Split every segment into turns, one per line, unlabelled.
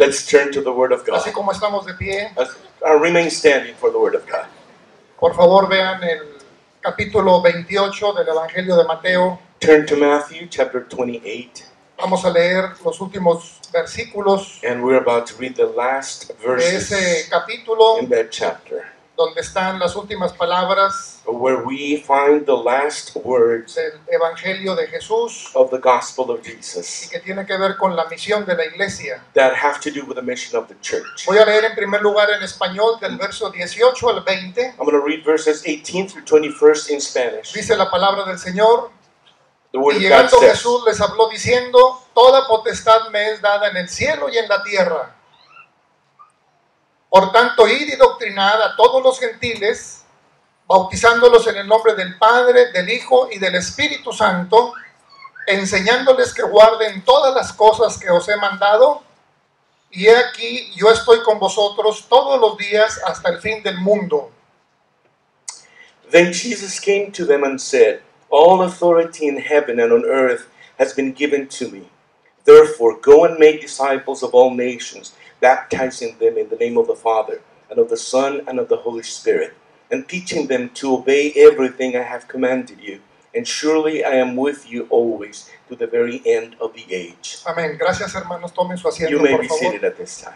Let's turn to the Word of God.
Así como estamos de pie,
uh, remain standing for the Word of God.
por favor vean el capítulo 28 del Evangelio de Mateo.
Turn to Matthew chapter 28,
Vamos a leer los últimos versículos
and we're about to read the last
de
verses
ese capítulo
in that chapter,
donde están las últimas palabras
where we find the last words
del Evangelio de Jesús
of the Gospel of
y
Jesus
que tiene que ver con la misión de la iglesia.
that have to do with the mission of the church.
Voy a leer en primer lugar en español del verso 18 al 20.
I'm going to read verses 18 through 21st in Spanish.
Dice la palabra del Señor.
The Word
Y llegando Jesús les habló diciendo, Toda potestad me es dada en el cielo y en la tierra. Por tanto, id y doctrinad a todos los gentiles, bautizándolos en el nombre del Padre, del Hijo y del Espíritu Santo, enseñándoles que guarden todas las cosas que os he mandado. Y he aquí, yo estoy con vosotros todos los días hasta el fin del mundo.
Then Jesus came to them and said, All authority in heaven and on earth has been given to me. Therefore, go and make disciples of all nations, baptizing them in the name of the Father, and of the Son, and of the Holy Spirit, and teaching them to obey everything I have commanded you. And surely I am with you always to the very end of the age.
Amén. Gracias, hermanos. Tomen su asiento,
You may
por
be
favor.
seated at this time.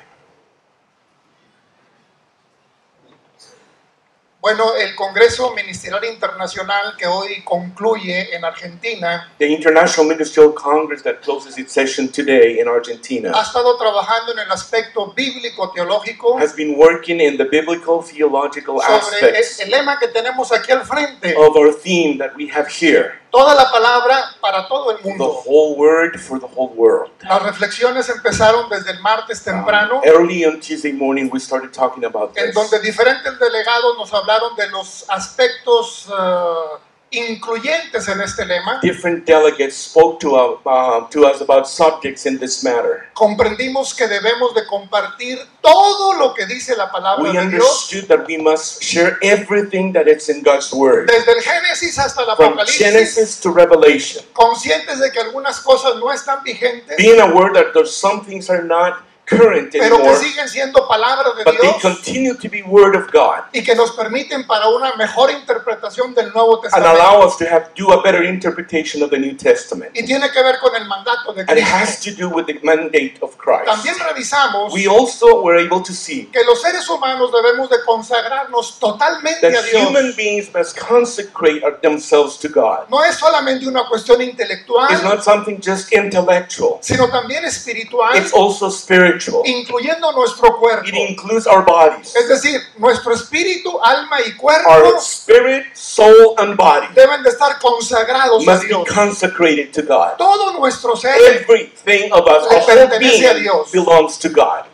Bueno, el Congreso Ministerial Internacional que hoy concluye en Argentina
The International Ministerial Congress that closes its session today in Argentina
ha estado trabajando en el aspecto bíblico-teológico
has been working in the biblical theological
sobre el,
aspects
el lema que tenemos aquí al frente.
of our theme that we have here
Toda la palabra para todo el
the
mundo.
whole word for the whole world.
Las reflexiones empezaron desde el martes temprano,
Early on Tuesday morning, we started talking about
en
this.
donde diferentes delegados nos hablaron de los aspectos eh, incluyentes en este lema.
Different delegates spoke to, uh, uh, to us about subjects in this matter.
Comprendimos que debemos de compartir todo lo que dice la palabra
We
de Dios
understood that we must share everything that is in God's word,
desde el Génesis hasta el
from
Apocalipsis,
Genesis to Revelation.
conscientes de que algunas cosas no están vigentes,
Being aware that some things are not current
pero que siguen siendo palabras de
but they
Dios
continue to be word of God.
y que nos permiten para una mejor interpretación del Nuevo
and
Testamento.
allow us to have do a better interpretation of the New Testament.
Y tiene que ver con el mandato de
And it has
Cristo.
to do with the mandate of Christ.
También revisamos
We also were able to see
que los seres humanos debemos de consagrarnos totalmente a
that
Dios.
human beings must consecrate themselves to God.
No es solamente una cuestión intelectual,
It's not something just intellectual.
sino también espiritual,
It's also spiritual.
Incluyendo nuestro cuerpo.
It includes our bodies.
Es decir, nuestro espíritu, alma y cuerpo
Our spirit, soul, and body
deben de estar consagrados a
must be
Dios.
consecrated to God.
Todo nuestro ser.
Everything of us,
Le pertenece a Dios.
belongs to God.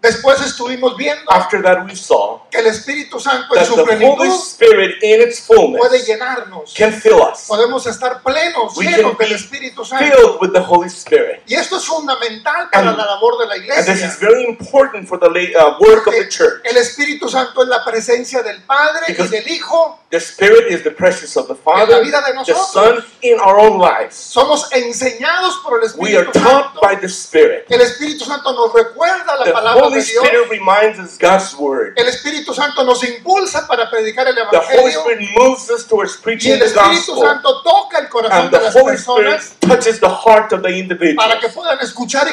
Después estuvimos viendo
After that, we saw
que el Espíritu Santo en
that
su
the Holy
plenitud
Spirit, in its
puede
fullness,
llenarnos.
can fill us,
Podemos estar plenos,
We
llenos
can
del
be
Espíritu Santo.
filled with the Holy Spirit.
Y esto es fundamental para
And-
la labor de la
And this
iglesia.
is very important for the la- uh, work of the church.
El Espíritu Santo es la presencia del Padre y
Because-
del Hijo.
The Spirit is the presence of the
En la
Father,
vida de
the
nosotros.
Son in our own lives.
Somos enseñados por el
We are
Espíritu
taught
Santo.
by the Spirit.
El Espíritu Santo nos recuerda la
The
palabra
Holy
de Dios.
Spirit reminds us God's Word.
El Espíritu Santo nos impulsa para predicar el
The Holy
Evangelio.
Spirit moves us towards
Y
preaching
el
the
Espíritu
gospel.
Santo toca el corazón
And
de las
Holy Spirit
personas
touches the heart of the individual
para que puedan escuchar y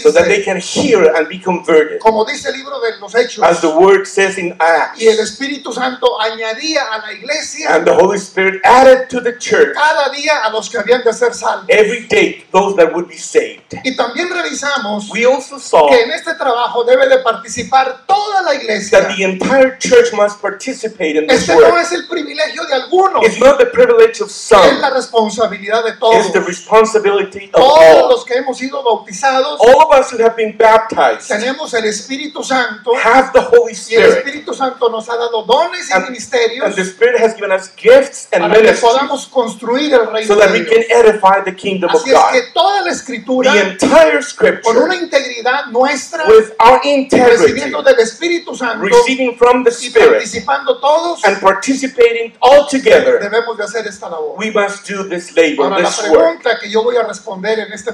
so that they
convertirse.
can hear and be converted.
Como dice el libro de los Hechos.
As the Word says in Acts.
Y el Espíritu Santo añadía a la iglesia
And the Holy Spirit added to the church
cada día a los que habían de ser salvos.
every day those that would be saved.
Y también revisamos
We also saw
que en este trabajo debe de participar toda la iglesia.
that the entire church must participate in this
Este no
work.
es el privilegio de algunos,
It's not the privilege of
es
some,
la responsabilidad de todos.
it's the responsibility of
Todos
all.
los que hemos sido bautizados
All of us who have been baptized
tenemos el Espíritu Santo
have the Holy
y el
Spirit,
Espíritu Santo nos ha dado dones y
And-
ministerios
and the Spirit has given us gifts and
para que
ministries
podamos construir el reino
so that
de
we can
Dios.
edify the kingdom of
Así es
God.
que toda la escritura,
The entire
con
scripture,
una integridad nuestra,
with our integrity,
recibiendo del Espíritu Santo,
receiving from the
y
Spirit
participando todos,
and participating all together,
debemos de hacer esta labor.
we must do this labor,
Ahora la
this work.
que yo voy a responder en este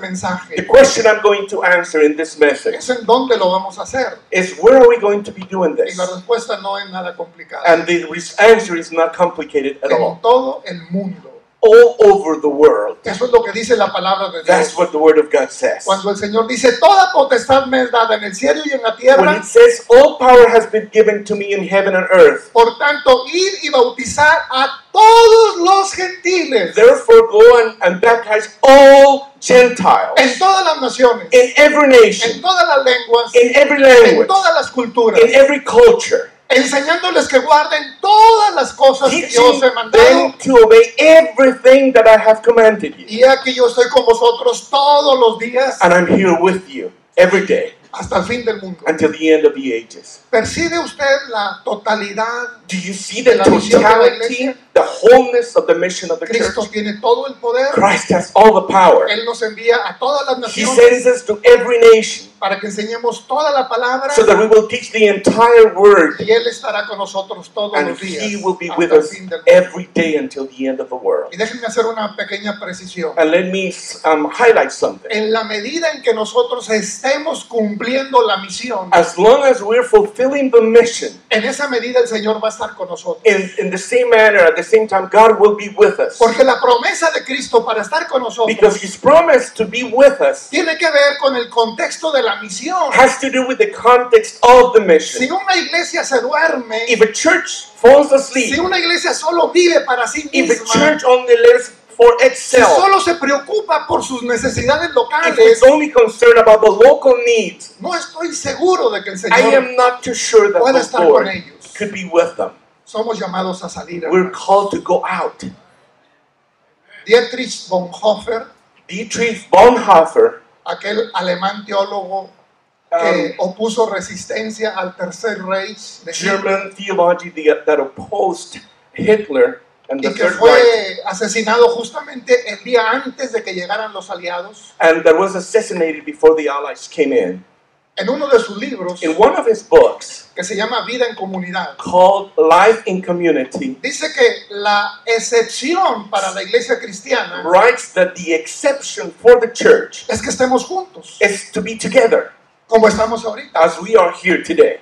The question I'm going to answer in this message
es en dónde lo vamos a hacer.
is where are we going to be doing
Y
this?
la respuesta no es nada complicada.
And the answer is not complicated at all.
En todo el mundo.
All over the world.
Eso es lo que dice la palabra de
That's what the Word of God says.
Cuando el Señor dice, toda potestad me es dada en el cielo y en la
When
tierra,
it says, All power has been given to me in heaven and earth,
por tanto, ir y bautizar a todos los gentiles
therefore go and, and baptize all Gentiles
en todas las naciones,
in every
en
nation,
todas las lenguas,
in every
en
language,
todas las culturas,
in every culture,
enseñándoles que guarden todas las cosas que yo os he mandado.
to obey everything that I have commanded you.
Y aquí yo estoy con vosotros todos los días
And I'm here with you every day
hasta el fin del mundo.
until the end of the ages.
¿Percibe usted la totalidad?
Do you see the
de la
totality? The wholeness of the mission of the church?
Cristo tiene todo el poder.
Christ has all the power.
Él nos envía a todas las
He
naciones
sends us to every nation
para que enseñemos toda la palabra
so that we will teach the entire word
y Él estará con nosotros todos
and
los días
He will be with us every day until the end of the world.
Y déjenme hacer una pequeña precisión.
And let me um, highlight something.
En la medida en que nosotros estemos cumpliendo la misión,
As long as we're fulfilling the mission,
en esa medida el Señor va a estar con nosotros.
in, in the same manner, the same time, God will be with us.
Porque la promesa de Cristo para estar con nosotros
Because His promise to be with us
tiene que ver con el contexto de la misión.
has to do with the context of the
Si
mission.
una iglesia se duerme,
If a church falls
si
asleep,
una iglesia solo vive para sí
if a
misma,
church only lives for
si
itself,
solo se preocupa por sus necesidades
if
locales,
it's only concerned about the local needs,
no estoy seguro de que el
I
Señor
am not too sure that
pueda
the
estar con
Lord
ellos.
could be with them.
Somos llamados a salir.
We're called to go out.
Dietrich Bonhoeffer,
Dietrich Bonhoeffer,
aquel alemán teólogo
um,
que opuso resistencia al Tercer Reich de
German theology the- that opposed Hitler and the
y que
Third Reich,
fue asesinado justamente el día antes de que llegaran los aliados.
and that was assassinated before the Allies came in.
En uno de sus libros,
In one of his books
que se llama Vida en Comunidad,
called Life in Community,
dice que la excepción para la iglesia cristiana
writes that the exception for the church
es que estemos juntos,
is to be together
como estamos ahorita.
as we are here today.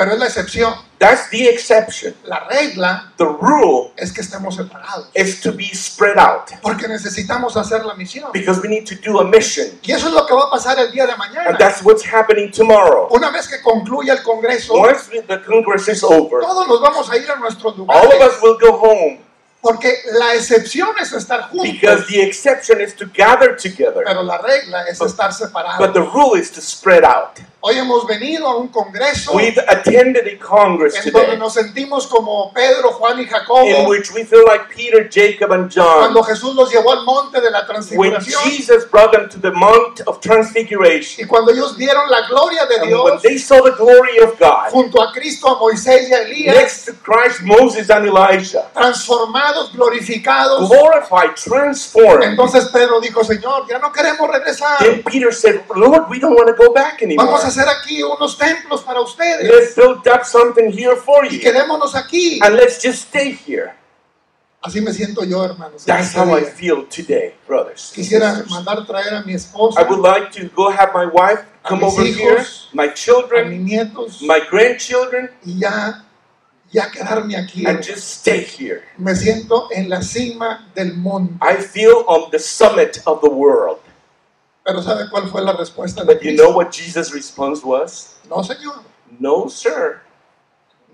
Pero es la excepción.
That's the exception.
La regla
The rule
es que estemos separados,
is to be spread out
porque necesitamos hacer la misión.
because we need to do a mission.
Y eso es lo que va a pasar el día de
And
mañana.
that's what's happening tomorrow.
Una vez que concluya el Congreso,
Once the Congress is over,
todos nos vamos a ir a nuestros
all of
lugares,
us will go home
porque la excepción es estar
because
juntos,
the exception is to gather together,
pero la regla es estar
but
separados.
the rule is to spread out.
Hoy hemos venido a un Congreso
We've attended a Congress
en donde
today
nos sentimos como Pedro, Juan y
in
Jacobo,
which we feel like Peter, Jacob, and
cuando
John
Jesús los llevó al monte de la
when
transfiguración
Jesus brought them to the Mount of Transfiguration.
y cuando ellos vieron la gloria de
And when
Dios
they saw the glory of God
junto a Cristo, a Moisés y a Elías,
next to Christ, Moses, and Elijah,
transformados, glorificados,
glorified, transformed,
entonces Pedro dijo, Señor, ya no queremos regresar.
then Peter said, Lord, we don't want to go back anymore.
Vamos a hacer aquí unos templos para ustedes
Let's build up something here for
y
you.
quedémonos aquí.
And let's just stay here.
Así me siento yo, hermanos.
That's
este
how I feel today, brothers.
Quisiera
sisters.
mandar traer a mi esposa,
I would like to go have my wife come over here,
hijos,
my
a mis
children,
nietos
my grandchildren,
y ya, ya quedarme aquí.
and just stay here.
Me siento en la cima del monte.
I feel on the summit of the world.
Pero ¿sabe cuál fue la respuesta de
But you
Cristo?
know what Jesus' response was?
No, Señor,
No, sir.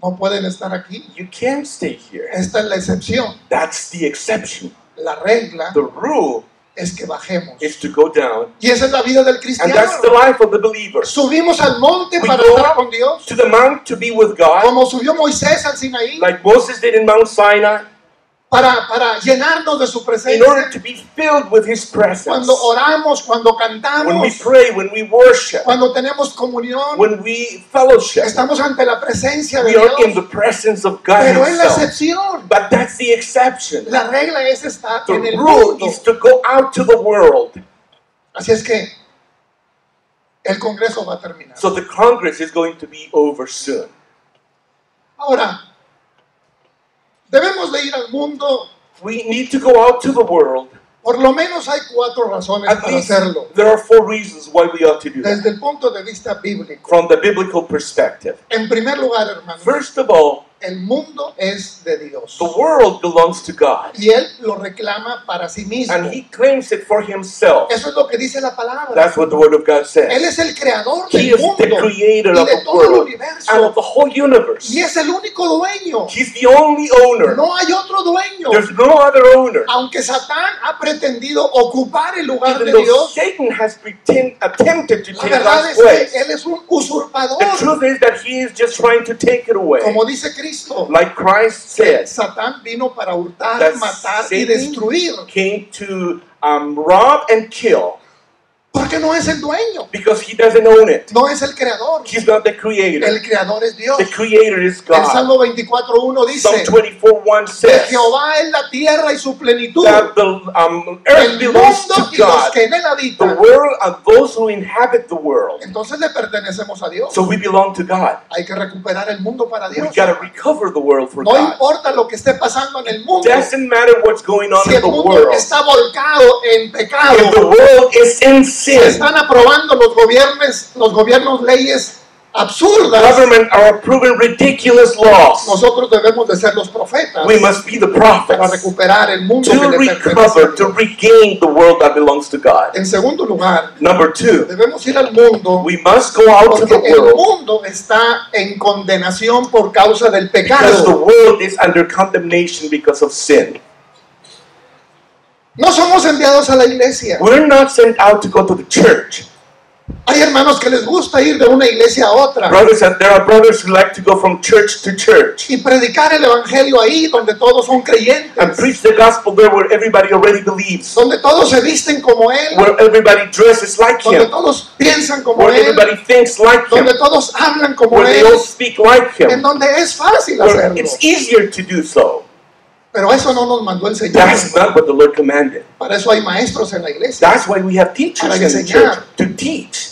no pueden estar aquí.
You can't stay here.
Esta es la excepción.
That's the exception.
La regla
The rule
es que bajemos.
is to go down,
Y esa es la vida del
and
cristiano.
that's the life of the believer.
Subimos al monte
We
para
go
estar con Dios,
To the mount to be with God,
como subió Moisés al Sinaí,
like Moses did in Mount Sinai,
para, para llenarnos de su
in order
presencia.
to be filled with His presence.
Cuando oramos, cuando
When we
cantamos,
pray, when we worship,
cuando tenemos comunión,
when we fellowship,
estamos ante la presencia de
we are in the
Dios.
presence of God
Pero es la excepción.
But that's the exception.
La regla es estar
The
en el
rule
mundo.
is to go out to the world.
Así es que el Congreso va a terminar.
So the Congress is going to be over soon.
Ahora, debemos de ir al mundo,
We need to go out to the world.
por lo menos hay cuatro razones
At
para
least
hacerlo,
there are four reasons why we ought to do that
desde el punto de vista bíblico.
from the biblical perspective.
En primer lugar, hermanos,
First of all,
el mundo es de Dios
the world belongs to God,
y Él lo reclama para sí mismo.
and He claims it for Himself.
Eso es lo que dice la palabra.
That's what the Word of God
Él
says.
es el creador
He
del
is the
mundo
creator
y
of
de
the
todo el
world and
universo
of the whole universe.
y es el único dueño.
He's the only owner.
No hay otro dueño.
There's no other owner.
Aunque Satán ha pretendido ocupar el lugar
Even
de Dios,
Satan has pretend, attempted to
la
take
verdad
God's
es que Él es un usurpador.
the truth is that he is just trying to take it away.
Como dice Cristo,
Like Christ said,
Satán vino para hurtar, matar y
Satan-
destruir.
came to um, rob and kill
Porque no es el dueño,
because he doesn't own it.
no es el creador.
He's not the creator.
El creador es Dios.
The creator is
El
God.
Salmo 24.1 dice,
Psalm 24 1
de
says
Jehová es la tierra y su plenitud,
that the um, earth
el
belongs
mundo
to
y los que en él
the
habitan.
world and those who inhabit the world.
Entonces le pertenecemos a Dios.
So we belong to God.
Hay que recuperar el mundo para
We
Dios.
got to recover the world for
No
God.
importa lo que esté pasando en el mundo.
Doesn't matter what's going on
Si
in
el
the
mundo
world.
está volcado en pecado,
If the world is in sin,
están aprobando los gobiernos, los gobiernos leyes absurdas.
government are approving ridiculous laws.
Nosotros debemos de ser los profetas
We must be the
para
prophets
recuperar el mundo que
to
a
recover, to regain the world that belongs to God.
En segundo lugar,
Number two,
debemos ir al mundo
we must go out to
porque
the
el
world
mundo está en condenación por causa del
because the
pecado.
world is under condemnation because of sin.
No somos enviados a la iglesia.
We're not sent out to go to the church.
Hay hermanos que les gusta ir de una iglesia a otra
Brothers, and there are brothers who like to go from church to church
y predicar el evangelio ahí donde todos son
and
creyentes,
preach the gospel there where everybody already believes,
donde todos se visten como él,
where everybody dresses like
donde
him,
todos piensan como
where
él,
everybody thinks like him,
donde todos hablan como
where they
él,
all speak like
en
him,
donde es fácil
where
hacerlo.
it's easier to do so.
Pero eso no nos mandó el Señor.
That's not what the Lord commanded.
Para eso hay maestros en la iglesia.
That's why we have teachers
Para
in the
enseñar.
church to teach.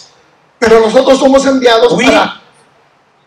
Pero nosotros somos enviados
We
para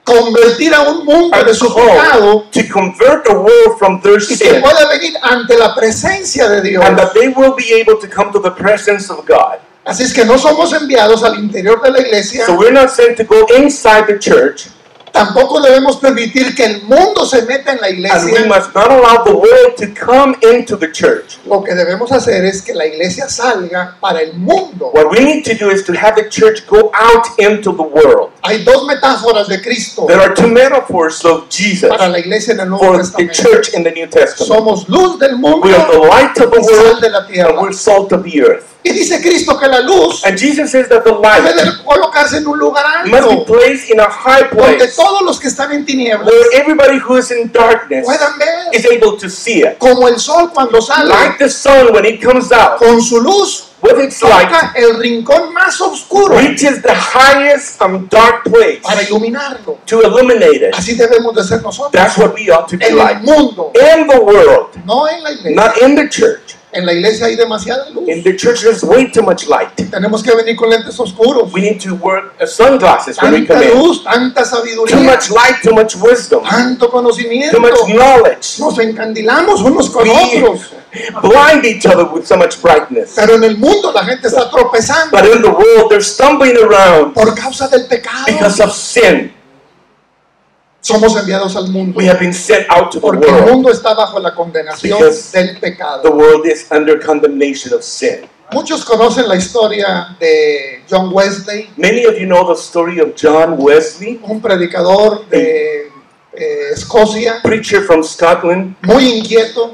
convertir a un mundo
are
de su pecado
to convert the world from their
y que
sin
pueda venir ante la presencia de Dios.
and that they will be able to come to the presence of God.
Así es que no somos enviados al interior de la iglesia,
So we're not sent to go inside the church
tampoco debemos permitir que el mundo se meta en la
and we
iglesia.
must not allow the world to come into the church.
Lo que debemos hacer es que la iglesia salga para el mundo.
What we need to do is to have the church go out into the world.
Hay dos metáforas de Cristo
There are two metaphors of Jesus
para la iglesia en el Nuevo
for the church in the New Testament.
Somos luz del mundo
We are the light of the world
de la
and
tierra.
we're salt of the earth.
Y dice Cristo que la luz
And Jesus says that the light
debe colocarse en un lugar
must be
alto
placed in a high place
todos los que están en tinieblas
where everybody who is in darkness
puedan ver
is able to see it.
como el sol cuando sale
Like the sun when it comes out
con su luz
with its light
el rincón más oscuro
reaches the highest um, dark place
para iluminarlo.
to illuminate it.
Así debemos de ser nosotros
That's what we ought to be
en el
like.
mundo,
In the world,
no en la iglesia.
not in the church.
En la iglesia hay demasiada luz.
In the church, there's way too much light.
Tenemos que venir con lentes oscuros.
We need to wear uh, sunglasses when we
Tanta
come in.
luz, tanta
Too
sabiduría,
much light, too much wisdom,
tanto conocimiento.
too much knowledge.
Nos encandilamos unos con otros.
blind each other with so much brightness.
Pero en el mundo la gente está tropezando
But in the world, they're stumbling around
por causa del pecado.
because of sin.
Somos enviados al mundo.
We have been sent out to the
Porque el
world.
mundo está bajo la condenación
Because
del
The
pecado.
world is under condemnation of sin.
Muchos conocen la historia de John Wesley,
Many of you know the story of John Wesley,
un predicador de eh, Escocia,
preacher from Scotland,
muy inquieto,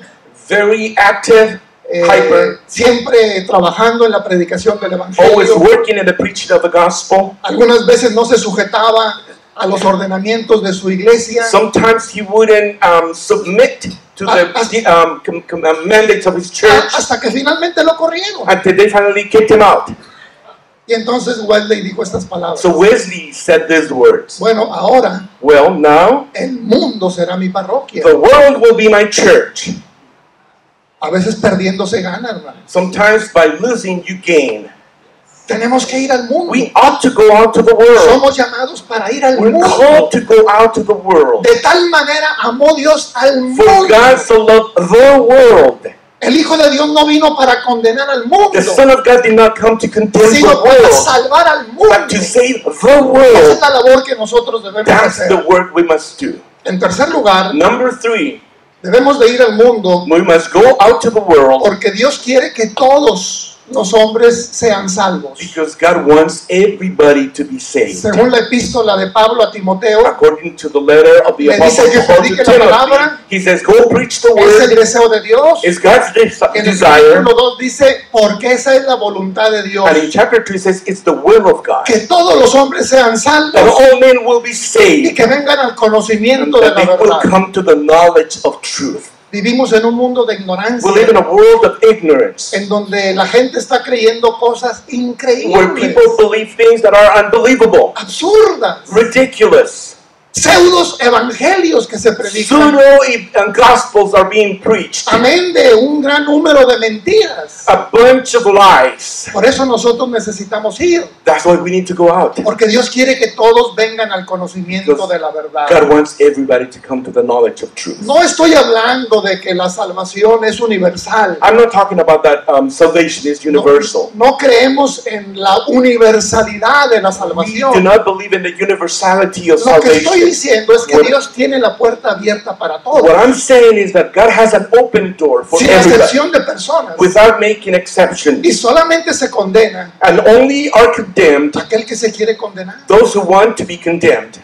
very active,
eh,
hyper,
siempre trabajando en la predicación del
always
Evangelio.
working in the preaching of the gospel.
Algunas veces no se sujetaba a los ordenamientos de su iglesia.
Sometimes he wouldn't um, submit to the the, um, com- com- uh, mandates of his church
hasta que finalmente lo corrieron.
until they finally kicked him out.
Y entonces Wesley dijo estas palabras.
So Wesley said these words
Bueno, ahora
Well, now
el mundo será mi parroquia.
the world will be my church.
A veces perdiendo se gana, hermano.
Sometimes by losing, you gain.
Tenemos que ir al mundo.
We ought to go out to the world.
Somos llamados para ir al
We're
mundo.
called to go out to the world.
De tal manera amó Dios al
For
mundo.
God so loved the world.
El Hijo de Dios no vino para condenar al mundo,
The Son of God did not come to condemn the
sino para
world,
salvar al mundo.
but to save the
Esa es
world.
la labor que nosotros debemos
That's the
hacer.
work we must do.
En tercer lugar,
Number three,
debemos de ir al mundo
we must go out to the world
porque Dios quiere que todos los hombres sean salvos.
because God wants everybody to be saved.
Según la epístola de Pablo a Timoteo,
According to the letter of the
Le
Apostle
dice que
Paul to. Timothy, he says, Go preach the
es el
word.
deseo de Dios.
It's God's des-
En el
desire.
capítulo 2 dice, porque esa es la voluntad de Dios,
And in chapter 2 it says, It's the will of God.
que todos los hombres sean
That
salvos
all men will be
y
saved.
que vengan al
And
conocimiento de
that
la
they will
verdad.
come to the knowledge of truth.
Vivimos en un mundo de
We live in
ignorancia
a world of ignorance
en donde la gente está creyendo cosas
where
increíbles,
people believe things that are unbelievable,
absurdas,
ridiculous.
Pseudos evangelios que se predican.
Pseudo and gospels are being preached.
Amén de un gran número de mentiras.
A bunch of lies.
Por eso nosotros necesitamos ir,
That's why we need to go out.
porque Dios quiere que todos vengan al conocimiento de la verdad.
God wants everybody to come to the knowledge of truth.
No estoy hablando de que la salvación es universal.
I'm not talking about that um, salvation is universal.
No, no creemos en la universalidad de la
We do
salvación.
not believe in the universality of
Lo que estoy diciendo es que
What-
Dios tiene la puerta abierta para
What
todos,
I'm saying is that God has an open door for
sin excepción de personas.
without making exceptions.
Y solamente se condena
And only are condemned
aquel que se quiere condenar.
those who want to be condemned.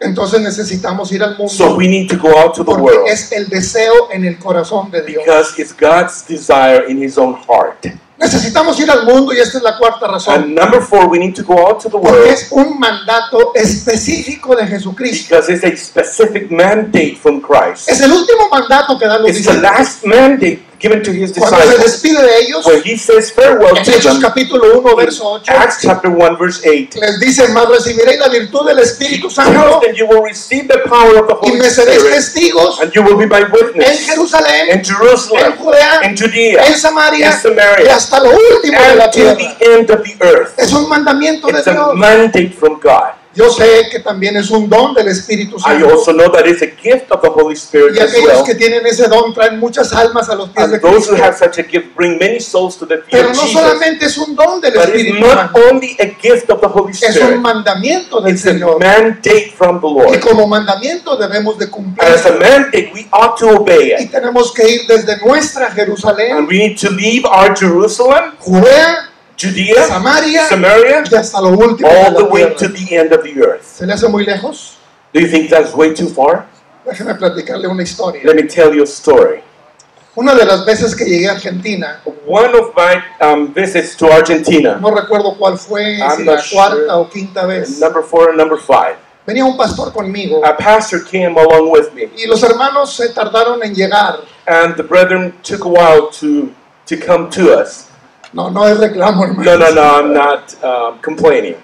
Entonces necesitamos ir al
So
mundo
we need to go out to the
porque
world
es el deseo en el corazón de Dios.
because it's God's desire in His own heart.
Necesitamos ir al mundo y esta es la cuarta razón.
And number four, we need to go out to the
Porque
world
es un mandato específico de Jesucristo.
because it's a specific mandate from Christ.
Es el último mandato que dan los
It's the last mandate given to His
Cuando se
disciples
despide de ellos,
where He says farewell
en
to
Hechos
them.
capítulo 1, verso 8,
Acts chapter 1, verse 8.
les dice, más recibiréis la virtud del Espíritu Santo
you will receive the power of the
y
Holy
me seréis
Spirit
testigos
and you will be my
en
witness
Jerusalén,
in Jerusalem,
en Judea,
in Judea,
en Samaria
in Samaria,
y hasta lo último de la
and
tierra.
the end of the earth.
Es un mandamiento de
It's a
Dios.
mandate from God.
Yo sé que también es un don del Espíritu
I
Santo.
also know that it's a gift of the Holy Spirit
Y
as
aquellos
well.
que tienen ese don traen muchas almas a los pies de
And those who have such a gift bring many souls to the feet
Pero
of
no
Jesus.
solamente es un don del
But it's
Espíritu
not
Santo,
only a gift of the Holy
es un
Spirit,
mandamiento del
it's a
Señor.
mandate from the
Y
Lord.
como mandamiento debemos de cumplir.
as a mandate, we ought to obey
Y
it.
tenemos que ir desde nuestra Jerusalén,
And we need to leave our Jerusalem,
Judea,
Judea,
Samaria
Samaria,
y hasta lo último de
all the way to the end of the earth.
¿Se le hace muy lejos?
Do you think that's way too far?
Déjeme platicarle una historia.
Let me tell you a story.
Una de las veces que llegué a Argentina,
One of my um, visits to Argentina,
no recuerdo cuál fue,
I'm
si la
sure.
cuarta o quinta vez,
number four and number five,
venía un pastor conmigo
a pastor came along with me,
y los hermanos se tardaron en llegar.
and the brethren took a while to to come to us.
No, no es reclamo, hermano.
No, no, no, I'm not um, complaining.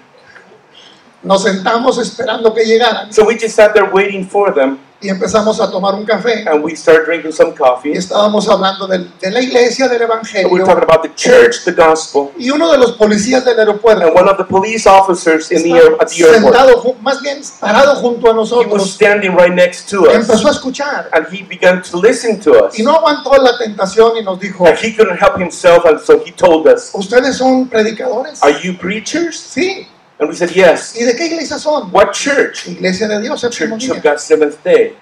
Nos sentamos esperando que llegaran
So we just sat there waiting for them,
y empezamos a tomar un café
and we started drinking some
y
coffee.
estábamos hablando de, la iglesia, del
And we were
evangelio.
talking about the church, the gospel,
Y uno de los policías del aeropuerto
and one of the police officers in the at the airport,
sentado, más bien parado junto a
he was
nosotros,
standing right next to us,
empezó a escuchar
and he began to listen to us.
y no aguantó la tentación y nos dijo,
And he couldn't help himself, and so he told us,
¿ustedes son predicadores?
Are you preachers?
Sí.
And we said, Yes.
¿Y de qué iglesia son?
What church?
Iglesia de Dios, séptimo
Church of
día.
God Seventh Day.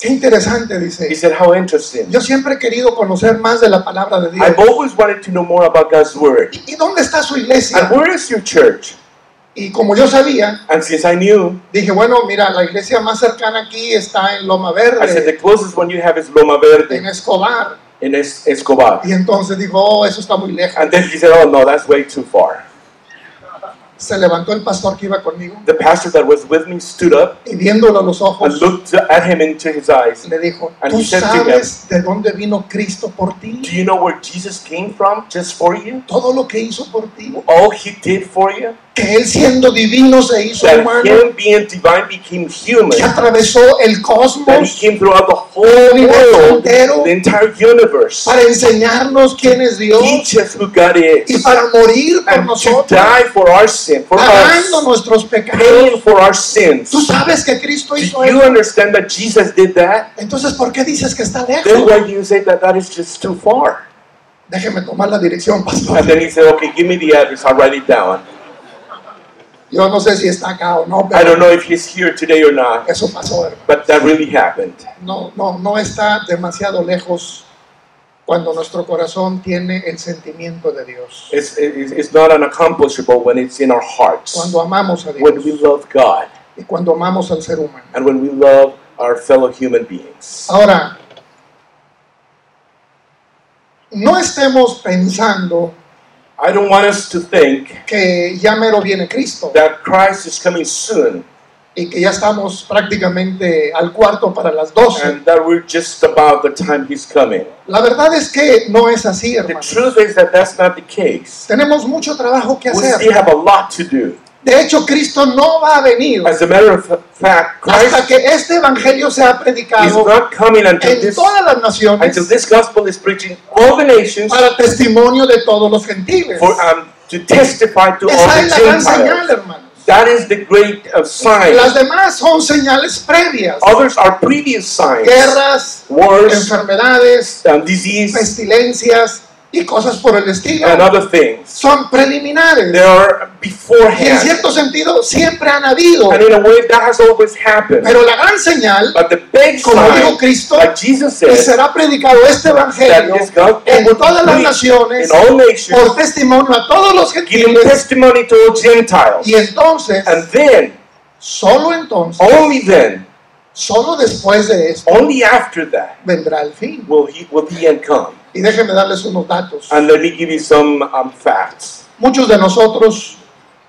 Qué interesante,
He
dice.
said, How interesting.
Yo siempre he querido conocer más de la palabra de Dios.
I've always wanted to know more about God's Word.
¿Y dónde está su
And
iglesia?
where is your church?
Y como yo sabía,
And since I knew,
dije, bueno, mira, la iglesia más cercana aquí está en Loma
I said,
Verde,
The closest one you have is Loma
en
Verde
Escobar.
in Es- Escobar.
Y entonces dijo, oh, eso está muy lejos.
And then he said, Oh, no, that's way too far.
Se levantó el pastor que iba conmigo
The pastor that was with me stood up
y viéndolo a los
and
ojos,
looked at him into his eyes.
le dijo,
And
¿tú
he said to
sabes de dónde vino Cristo por
Do
ti?
you know where Jesus came from just for you?
Todo lo que hizo por ti.
All he did for you?
Que Él siendo divino se hizo
that
humano,
Him being divine became human,
que atravesó el
that He
cosmos
came throughout the whole
universo
world,
entero,
the entire universe,
para enseñarnos quién es Dios
teach us who God
y
is,
para morir por
and to
nosotros,
die for our sin, for
pagando
us,
nuestros pecados.
paying for our sins.
Tú sabes que Cristo
Do
hizo
you
eso.
understand that Jesus did that?
Entonces, ¿por qué dices que está
Then
lejos?
why do you say that that is just too far?
Déjeme tomar la dirección, pastor.
And then he said, okay, give me the address, I'll write it down.
Yo no sé si está acá o no,
I don't
pero
know if he's here today or not,
eso pasó. hermano.
but that really happened.
No, no, no está demasiado lejos cuando nuestro corazón tiene el sentimiento de Dios.
It's, it's, it's not unaccomplishable when it's in our hearts,
Cuando amamos a
when we
Dios
love God,
y cuando amamos al ser humano.
and when we love our fellow human beings.
Ahora, no estemos pensando
I don't want us to think
que ya mero viene Cristo
that Christ is coming soon
y que ya estamos prácticamente al cuarto para las 12.
and that we're just about the time he's coming.
La verdad es que no es así,
The truth is that that's not the case.
Tenemos mucho trabajo que
We
hacer.
still have a lot to do.
De hecho, Cristo no va a venir
As a matter of fact,
hasta
Christ
que este evangelio sea
is
predicado
not coming until
en
this
todas las naciones
until this gospel is preaching all the nations
para testimonio de todos los gentiles.
for um, to testify to all
Esa es la gran
the
señal,
Gentiles.
hermanos.
That is the great uh, sign.
Las demás son señales previas.
Others are previous signs.
Guerras,
Wars,
enfermedades,
um, disease,
pestilencias y cosas por el estilo.
and other things.
Son preliminares.
They are
Y en cierto sentido siempre han habido.
And in a way, that has always happened.
Pero la gran señal,
But the big
como dijo
sign,
Cristo,
like Jesus
que
said,
será predicado este evangelio en todas las naciones
in all nations,
por testimonio a todos los gentiles.
testimony to all Gentiles.
Y entonces,
And then,
solo entonces,
only then,
solo después de esto,
only after that,
vendrá el fin.
will he will the end come.
Y déjenme darles unos datos.
And let me give you some um, facts.
Muchos de nosotros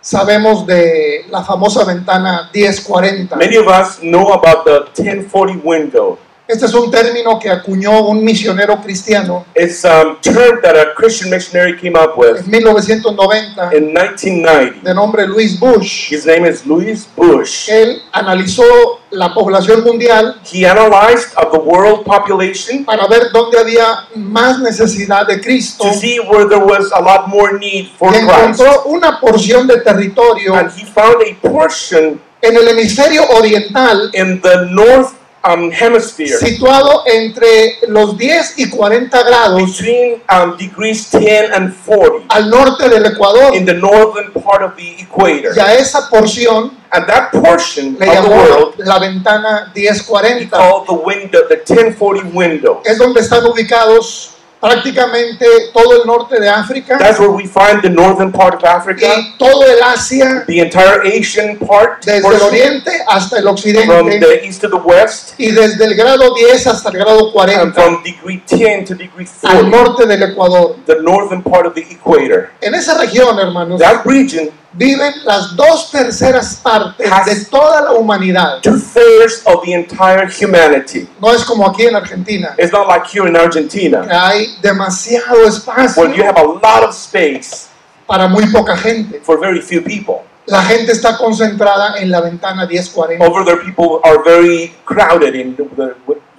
sabemos de la famosa ventana 1040.
Many of us know about the 1040 window.
Este es un término que acuñó un misionero cristiano
It's a term that a Christian missionary came up with
en 1990
in 1990.
de nombre Louis Bush.
His name is Louis Bush.
Él analizó la población mundial
He analyzed of the world population
para ver dónde había más necesidad de Cristo
to see where there was a lot more need for
y
Christ.
encontró una porción de territorio
And he found a portion
en el hemisferio oriental
in the north um, hemisphere
situado entre los 10 y 40 grados
between um, degrees 10 and 40
al norte del Ecuador.
in the northern part of the equator.
Y a esa porción
And that portion
le llamó
world
la ventana
he
1040.
called the window, the 1040 window.
Es donde están ubicados prácticamente todo el norte de África.
That's where we find the northern part of Africa,
y todo el Asia,
the entire Asian part,
desde el oriente hasta el
from
occidente
the east to the west,
y desde el grado 10 hasta el grado
and
40
from degree 10 to degree
al
40,
norte del Ecuador.
the northern part of the equator.
En esa región, hermanos,
That region,
viven las dos terceras partes de toda la humanidad.
two thirds of the entire humanity.
No es como aquí en Argentina,
It's not like here in
que
Argentina,
hay demasiado espacio
where you have a lot of space
para muy poca gente.
for very few people.
La gente está concentrada en la ventana 1040.
Over there, people are very crowded in the,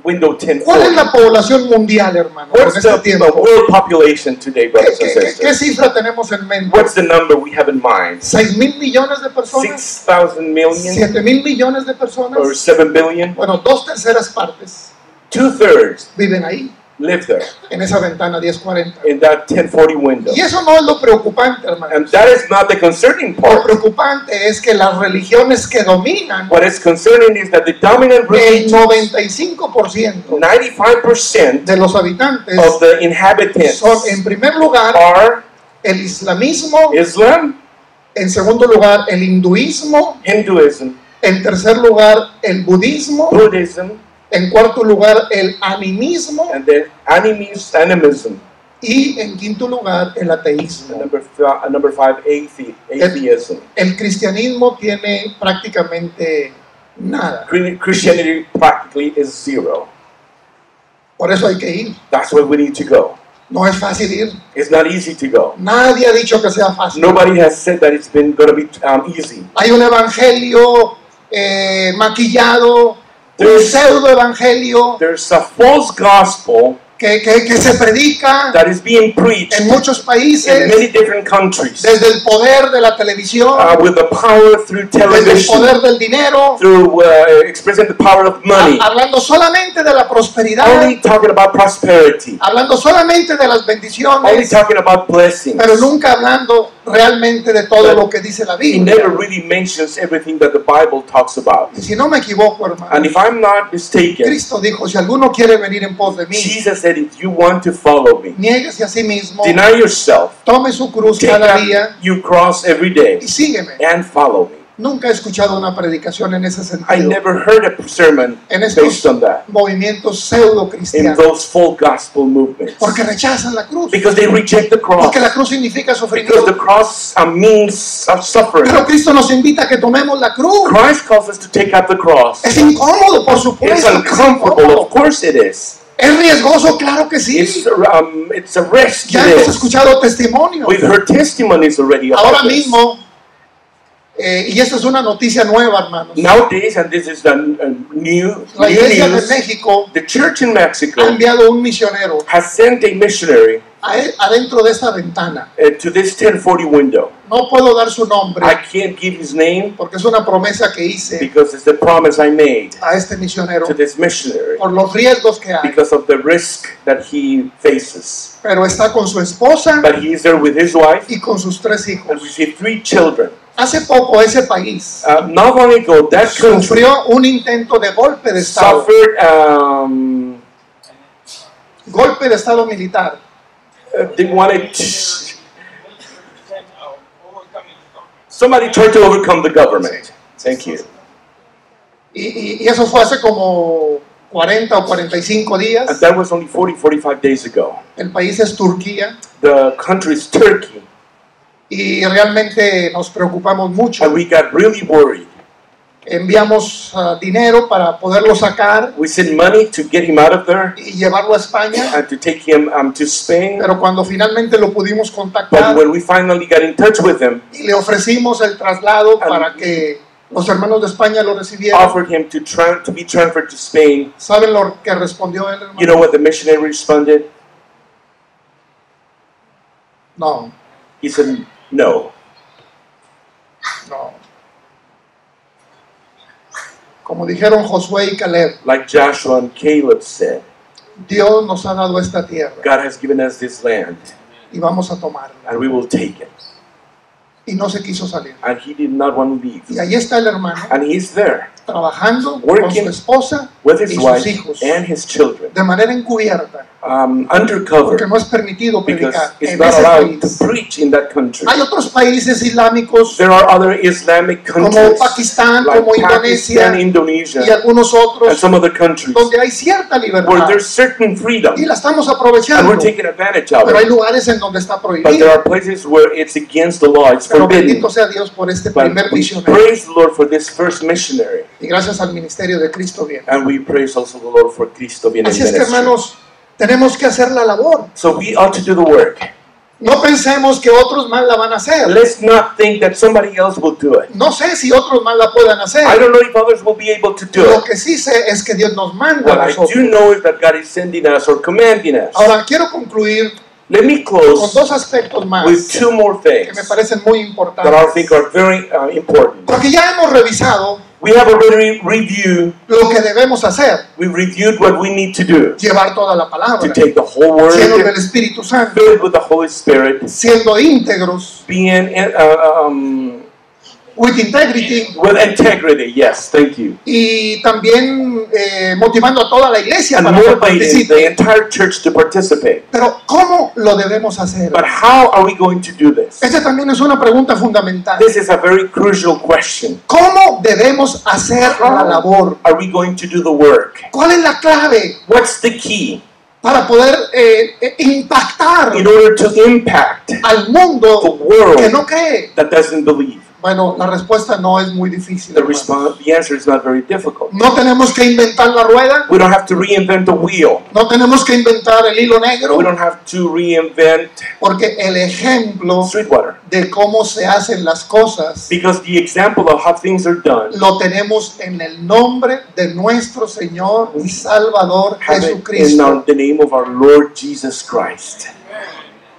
window
¿Cuál es
1040.
la población mundial, hermano,
What's the,
tiempo?
the world population today,
¿Qué,
and
cifra tenemos en mente?
What's the number we have in mind?
¿6 mil millones de personas?
6,000 million
¿7 mil millones de personas?
or 7 billion?
Bueno, dos terceras partes
Two thirds
viven ahí,
live there
en esa ventana 1040.
in that 1040 window.
Y eso no es lo preocupante, hermano.
And that is not the concerning
Lo
part.
preocupante es que las religiones que dominan,
What is concerning is that the dominant
el
religions,
95%
95%
de los habitantes
of the inhabitants
son, en primer lugar,
are
el islamismo,
Islam,
en segundo lugar, el hinduismo,
Hinduism,
en tercer lugar, el budismo,
Buddhism,
en cuarto lugar, el animismo
and then animis, animism.
y en quinto lugar, el ateísmo.
number, uh, number five, athe- atheism.
El cristianismo tiene prácticamente nada.
Chri- Christianity practically is zero.
Por eso hay que ir.
That's where we need to go.
No es fácil ir.
It's not easy to go.
Nadie ha dicho que sea fácil.
Nobody has said that it's been going to be um, easy.
Hay un evangelio eh, maquillado, un
There's-
pseudo evangelio
There's a false gospel
que, que- que se predica
that is being preached
en muchos
in
países
many different countries.
desde el poder de la televisión,
uh, with the power through
desde el
television,
poder del dinero,
through uh, expressing the power of money,
ha- hablando solamente de la prosperidad,
only talking about prosperity,
hablando solamente de las
only
bendiciones,
talking about blessings.
pero nunca hablando realmente de todo lo que dice la
He
Biblia.
never really mentions everything that the Bible talks about.
Y si no me equivoco,
And
hermano,
if I'm not mistaken,
Cristo dijo, si alguno quiere venir en pos de mí,
Jesus said, if you want to follow me,
niéguese a sí mismo,
deny yourself,
tome su cruz cada día
your cross every day,
y sígueme.
and follow me.
Nunca he escuchado una predicación en ese
I
sentido.
never heard a sermon
En
based
estos
on that,
movimientos pseudo
in
cristianos.
those full gospel movements.
Porque rechazan la cruz.
Because they reject the cross.
Porque la cruz significa
Because the cross uh, means of suffering.
Pero Cristo nos invita a que tomemos la cruz.
Christ calls us to take up the cross.
Es incómodo, por
It's
supuesto. es
uncomfortable, of course it is.
Es riesgoso, claro que
It's,
sí.
um, it's a risk.
Ya hemos escuchado testimonios.
We've heard testimonies already
Ahora mismo, eh, y esta es una noticia nueva, hermanos.
Nowadays, and this is the uh, new,
La
new
iglesia de México
the church in
ha
Mexico
enviado un misionero
has sent a missionary
a adentro de esta ventana.
uh, to this 1040 window.
No puedo dar su nombre
I can't give his name
porque es una promesa que hice
because it's the promise I made
a este misionero
to this missionary
por los riesgos que hay.
because of the risk that he faces.
Pero está con su esposa
But he is there with his wife
y con sus tres
and
hijos.
received three children.
Hace poco ese país
Uh, not long ago, that
sufrió un intento de golpe de Estado,
suffered. Um,
golpe de Estado militar.
They wanted. To, somebody tried to overcome the government. Thank you.
Y- y eso fue hace como 40 o 45 días.
And that was only 40, 45 days ago.
El país es Turquía
The country is Turkey,
y realmente nos preocupamos mucho.
and we got really worried.
Enviamos ah, dinero para poderlo sacar
We sent money to get him out of there
y llevarlo a España,
and to take him um, to Spain.
pero cuando finalmente lo pudimos
But
contactar
when we finally got in touch with him,
y le ofrecimos el traslado para que los hermanos de España lo recibieran,
offered him to to be transferred to Spain.
¿saben lo que respondió él, hermano?
You know what the missionary responded?
No,
He said, "No."
no. Como dijeron Josué y Caleb,
Like Joshua and Caleb said,
Dios nos ha dado esta tierra
God has given us this land,
y vamos a tomarla.
and we will take it.
Y no se quiso salir.
And he did not want to leave.
Y ahí está el hermano
And he's there
trabajando con su esposa
with
y sus hijos
and his children,
de manera encubierta,
um,
porque
undercover,
no es permitido predicar en ese
to
país.
preach in that country.
Hay otros países islámicos
There are other Islamic
como
countries
Pakistán,
like
como Indonesia
Pakistan, Indonesia,
y algunos
and
otros
some other countries
donde hay cierta
where
libertad
there's certain freedom,
y la estamos
and
aprovechando.
we're taking advantage of
Pero hay lugares en donde está
But there
prohibido.
are places where it's against the law, it's
Pero
forbidden.
bendito sea Dios por este
But
primer misionero.
praise the Lord for this first missionary,
Y gracias al ministerio de Cristo bien.
and we praise also the Lord for Cristo Viene
Así es que hermanos, tenemos que hacer la labor.
So we ought to do the work.
No pensemos que otros más la van a hacer.
Let's not think that somebody else will do it.
No sé si otros más la puedan
I
hacer.
don't know if others will be able to do
Lo
it.
que sí sé es que Dios nos manda
What
a
I
nosotros.
do know is that God is sending us or commanding us.
Ahora quiero concluir
Let me
con
close
dos aspectos más
with two more
que me
things
parecen muy
that I think
importantes.
are very uh, important.
Porque ya hemos revisado
We have already reviewed,
lo que debemos hacer.
we reviewed what we need to do
Llevar toda la palabra.
to take the whole word.
Llenos del Espíritu Santo.
filled with the Holy Spirit,
Siendo íntegros.
being uh, um,
With integrity.
with integrity. Yes, thank you.
Y también eh, motivando a toda la iglesia
And
para que
motivating the
participe.
entire church to participate.
Pero ¿cómo lo debemos hacer?
But how are we going to do this?
Esta también es una pregunta fundamental.
This is a very crucial question.
¿Cómo debemos hacer la labor?
Are we going to do the work?
¿Cuál es la clave
What's the key
para poder eh, eh, impactar
in order to impact
al
the
mundo que
world
no cree?
that doesn't believe?
Bueno, la respuesta no es muy difícil.
The, response, the answer is not very difficult.
No tenemos que inventar la rueda,
We don't have to reinvent the wheel.
no tenemos que inventar el hilo negro,
We don't have to reinvent
porque el ejemplo
Sweetwater.
de cómo se hacen las cosas
Because the example of how things are done
lo tenemos en el nombre de nuestro Señor y Salvador
in
Jesucristo.
our- the name of our Lord Jesus Christ.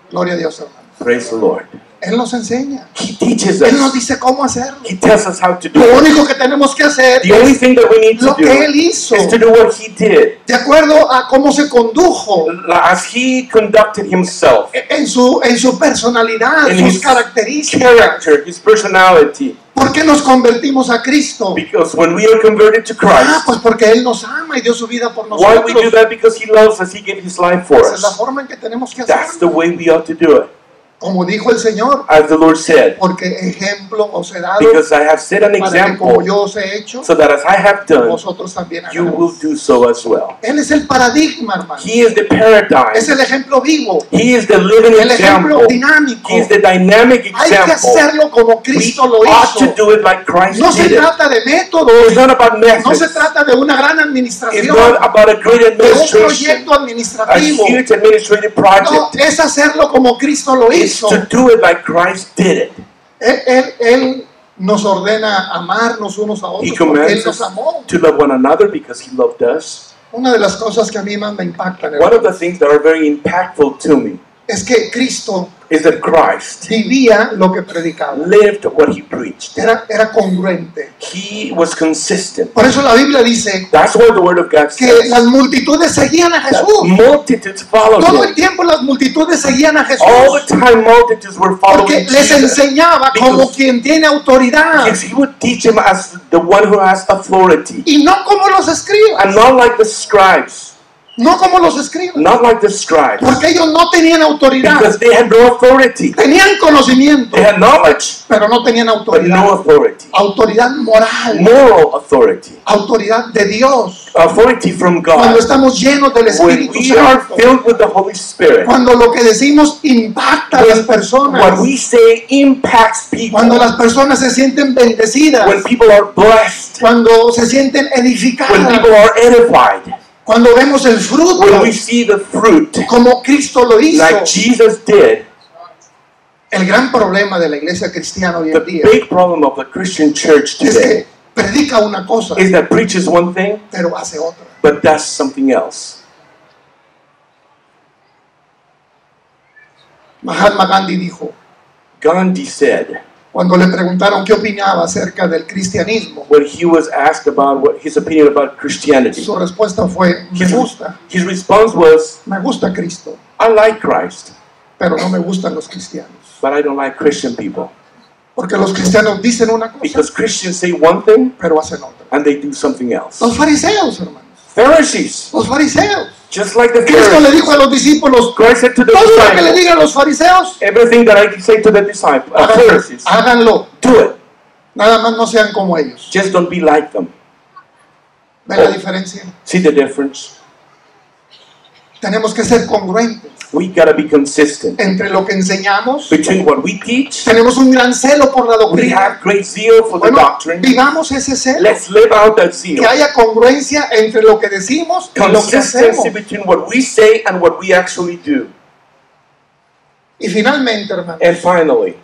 Gloria a Dios, hermano.
Praise the Lord.
Él nos enseña.
He teaches
Él nos
us.
dice cómo hacerlo.
He tells us how to do
Lo
it.
único que tenemos que hacer
The only
es
thing that we need to
lo que Él
do
hizo,
is to do what He did.
de acuerdo a cómo se condujo
As He conducted Himself,
en su, en su personalidad,
In
sus
his
características.
character, His personality.
¿Por qué nos convertimos a Cristo?
Because when we are converted to
Ah,
Christ,
pues porque Él nos ama y dio su vida por
why we do
nosotros.
that? Because He loves us. He gave His life for
Esa es la
us.
forma en que tenemos que
That's the
hacerlo.
way we ought to do it.
Como dijo el Señor,
As the Lord said,
porque ejemplo os he dado
because I have set an
que como
example
yo os he hecho,
so that as I have done,
vosotros también
you will do so as well.
Él es el paradigma, hermano.
He is the paradigm.
Es el ejemplo vivo,
He is the living
el ejemplo
example.
dinámico.
He is the dynamic
Hay que
example.
hacerlo como
We
Cristo lo
ought to
hizo.
do it like Christ
No se
did it.
trata de
It's
métodos,
not about
no se
methods.
trata de una gran
It's
administración,
not about a great
de un
administration,
proyecto
a
administrativo.
huge administrative
No,
project.
es hacerlo como Cristo lo
It's
hizo.
to do it like Christ did it.
Él, él- Él nos ordena amarnos unos a
He
otros porque Él nos amó.
to love one another because He loved us.
Una de las cosas que a mí más me impactan
One of the things that are very impactful to me
es que Cristo
is that Christ
vivía lo que predicaba.
lived what He preached.
Era, era congruente.
He was consistent.
Por eso la Biblia dice
That's what the Word of God
que
says.
las multitudes seguían a
That
Jesús.
multitudes followed
Todo el
Him.
tiempo las multitudes seguían a
All the
Jesús.
time, multitudes were following
Porque les enseñaba como
Because-
quien tiene autoridad
Because he would teach them as the one who has authority.
y no como los escribas.
And not like the scribes.
No como los escribas.
Not like the scribes.
Porque ellos no tenían autoridad.
Because they had no authority.
Tenían conocimiento,
They had knowledge,
pero no tenían
but
autoridad.
no authority.
Autoridad moral,
Moral authority.
autoridad de Dios.
Authority from
Cuando
God.
estamos llenos del
When
Espíritu
we are
Santo.
filled with the Holy Spirit.
Cuando lo que decimos impacta a las personas.
What we say impacts people.
Cuando las personas se sienten bendecidas.
When people are blessed.
Cuando se sienten
When
edificadas.
people are edified.
Cuando vemos el fruto
When we see the fruit.
como Cristo lo hizo.
Like Jesus did.
El gran problema de la iglesia cristiana hoy
The
en día
big problem of the Christian church
es
today
que predica una cosa,
is that preaches one thing
pero hace otra.
but does something else.
Mahatma Gandhi dijo,
Gandhi said
cuando le preguntaron qué opinaba acerca del cristianismo,
when he was asked about what his opinion about Christianity,
su respuesta fue, me
his,
gusta,
his response was,
me gusta Cristo,
I like Christ,
pero no me gustan los cristianos.
but I don't like Christian people.
Porque los cristianos dicen una cosa,
Because Christians say one thing
pero hacen otra.
and they do something else.
Los fariseos, hermanos,
Pharisees,
los fariseos.
just like the
Cristo le dijo a los discípulos,
Christ said to the
todo lo que le
disciples,
digan los fariseos,
everything that I say to the disciples, uh,
háganlo,
Pharisees,
háganlo.
do it.
Nada más no sean como ellos.
Just don't be like them.
¿Ven la diferencia?
See the difference?
Tenemos que ser congruentes
We gotta be consistent
entre lo que enseñamos.
between what we teach.
Tenemos un gran celo por la
We
doctrina.
have great zeal for the doctrine.
vivamos ese celo.
Let's live out that zeal.
Que haya congruencia entre lo que decimos y lo que hacemos.
Between what we say and what we actually do.
Y finalmente, hermano,
And finally,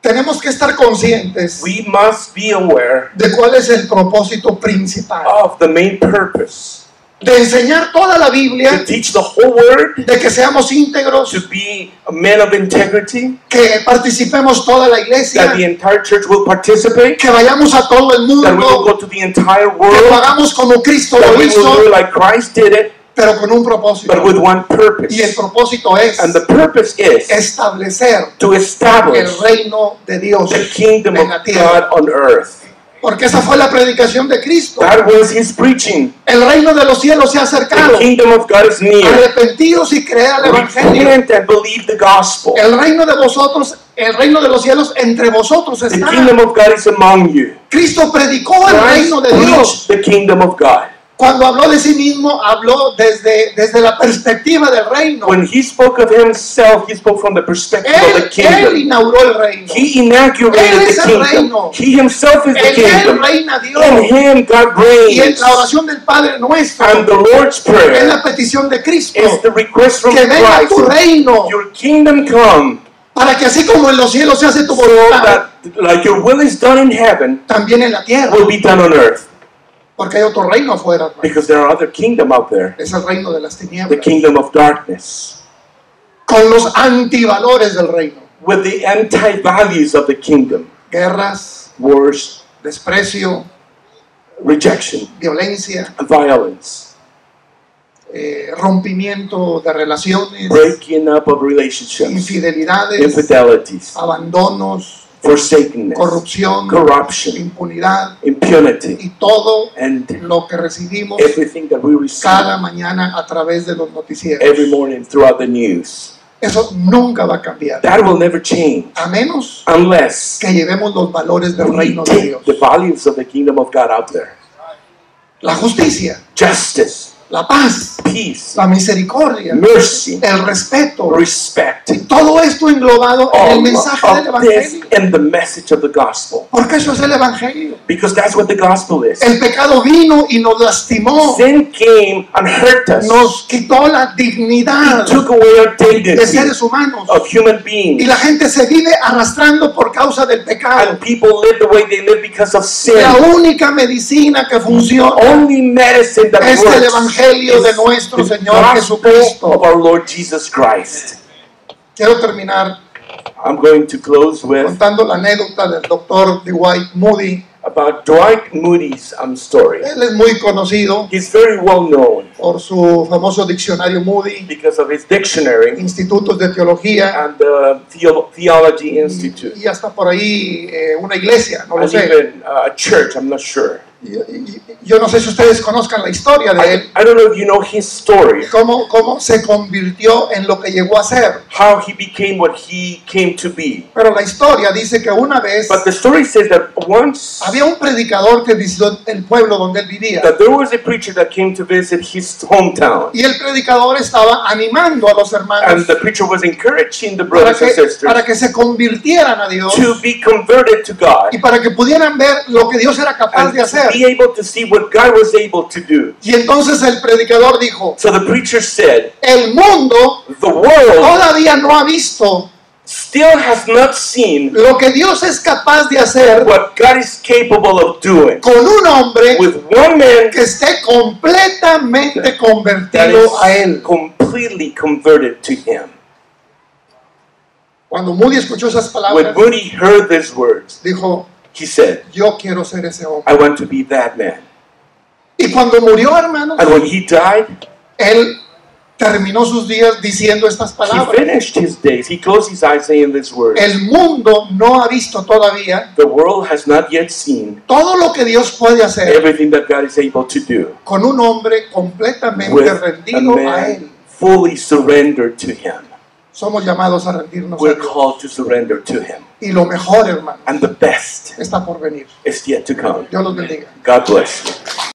tenemos que estar conscientes
we must be aware
de cuál es el propósito principal.
of the main purpose
De enseñar toda la
to
Biblia,
teach the whole word,
de que seamos íntegros,
to be a man of integrity,
que participemos toda la
that
iglesia,
the entire church will participate,
que vayamos a todo el
that we will
mundo,
go to the entire
que lo
world,
hagamos como Cristo
that
lo
we will do
hizo,
like Christ did it,
pero con un propósito.
but with one purpose.
Y el propósito es
And the purpose is
establecer
to
el
establish
reino de Dios
the kingdom
en
of
la tierra.
God on earth.
Porque esa fue la predicación de Cristo.
That was his preaching.
El reino de los cielos se ha
The kingdom of God is near.
Arrepentidos y el evangelio.
Repent and believe the gospel.
El reino de vosotros, el reino de los cielos entre vosotros
The
está.
kingdom of God is among you.
Cristo predicó el reino de Dios.
the kingdom of God.
Cuando habló de sí mismo, habló desde, desde la perspectiva del reino.
When he spoke of himself, he spoke from the perspective of the
Él, él
kingdom.
inauguró el reino.
He inaugurated
Él es
the
el
kingdom.
reino.
He himself is the
En él
kingdom.
reina Dios.
In him God
Y en
reigns.
la oración del Padre nuestro
And the Lord's
es
prayer
la petición de Cristo.
is the request from
Que venga tu
Christ.
reino
Your kingdom come
para que así como en los cielos se hace tu
so
voluntad,
that like your will is done in heaven
también en la tierra.
will be done on earth.
Porque hay otro reino afuera. hermano.
Because there are other kingdom out there.
Es el reino de las
The
tinieblas.
kingdom of darkness.
Con los antivalores del reino.
With the anti-values of the kingdom.
Guerras,
Wars,
desprecio,
rejection,
violencia,
violence,
eh, rompimiento de relaciones,
breaking up of relationships,
infidelidades,
infidelities,
abandonos,
forsakenness,
corrupción,
corruption,
impunidad
impunity,
y todo
and
lo que recibimos
everything that we receive
cada mañana a través de los noticieros.
every morning throughout the news.
Eso nunca va a cambiar.
That will never change
A menos
unless
que llevemos los valores del reino de Dios.
the values of the kingdom of God out there.
La justicia,
Justice,
la paz,
peace,
la misericordia,
mercy,
el respeto.
respect,
Y todo esto englobado en el mensaje del Evangelio.
and the message of the gospel.
Porque eso es el Evangelio.
Because that's what the gospel is.
El pecado vino y nos lastimó.
Sin came and hurt us.
Nos quitó la dignidad
He took away our
de
dignity
seres humanos.
of human
Y
beings.
la gente se vive arrastrando por causa del pecado.
And people live the way they live because of sin.
La única medicina que funciona
Only medicine that
es el
works
Evangelio de nuestro Señor Jesucristo.
of our Lord Jesus Christ.
Quiero terminar
I'm going to close with
contando la anécdota del doctor Dwight Moody.
about Dwight Moody's um, story.
Él es muy conocido
He's very well known
por su famoso diccionario Moody,
because of his dictionary
institutos de teología
and the Theo- Theology Institute.
y hasta por ahí eh, una iglesia, no lo sé.
even uh, a church, I'm not sure.
Yo no sé si ustedes conozcan la historia de
I,
él,
I don't know if you know his story,
cómo, cómo se convirtió en lo que llegó a ser.
how he became what he came to be.
Pero la historia dice que una vez
But the story says that once
había un predicador que visitó el pueblo donde él vivía.
that there was a preacher that came to visit his hometown.
Y el predicador estaba animando a los
And
hermanos
the preacher was encouraging the
para
brothers and
que,
sisters
para que se convirtieran a Dios
to be converted to God
y para que pudieran ver lo que Dios era capaz
and
de
to
hacer.
be able to see what God was able to do.
Y entonces el predicador dijo,
So the preacher said,
el mundo
The world
todavía no ha visto
still has not seen
lo que Dios es capaz de hacer
what God is capable of doing
con un hombre
with one man
que esté completamente
that
convertido a él.
completely converted to Him.
Cuando Moody escuchó esas
When
palabras,
Moody heard these words,
dijo,
he said,
yo quiero ser ese hombre.
I want to be that man.
Y cuando murió, hermanos,
And when he died,
él terminó sus días diciendo estas
he
palabras.
finished his days. He closed his eyes saying these words
El mundo no ha visto todavía
The world has not yet seen
todo lo que Dios puede hacer
everything that God is able to do
con un hombre completamente rendido a Él.
fully surrendered to Him.
Somos llamados a rendirnos a
We're
Dios.
called to surrender to Him.
Y lo mejor, hermano,
And the best
está por venir.
is yet to come.
Dios los bendiga.
God bless you.